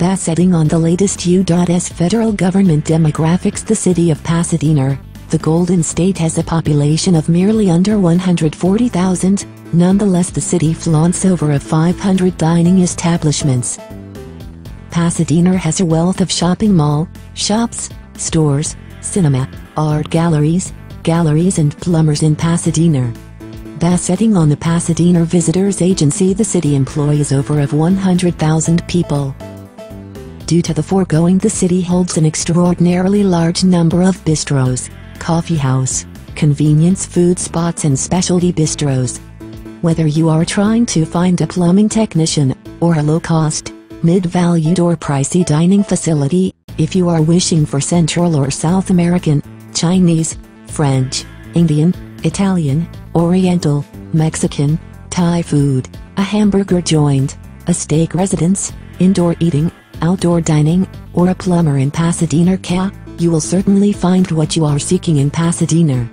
Bassetting on the latest U.S. federal government demographics the city of Pasadena, the Golden State has a population of merely under 140,000, nonetheless the city flaunts over a 500 dining establishments. Pasadena has a wealth of shopping mall, shops, stores, cinema, art galleries, galleries and plumbers in Pasadena. Bassetting on the Pasadena Visitors Agency the city employs over of 100,000 people. Due to the foregoing the city holds an extraordinarily large number of bistros, coffee house, convenience food spots and specialty bistros. Whether you are trying to find a plumbing technician, or a low-cost, mid-valued or pricey dining facility, if you are wishing for Central or South American, Chinese, French, Indian, Italian, Oriental, Mexican, Thai food, a hamburger joint, a steak residence, indoor eating, outdoor dining, or a plumber in Pasadena, Ca, you will certainly find what you are seeking in Pasadena.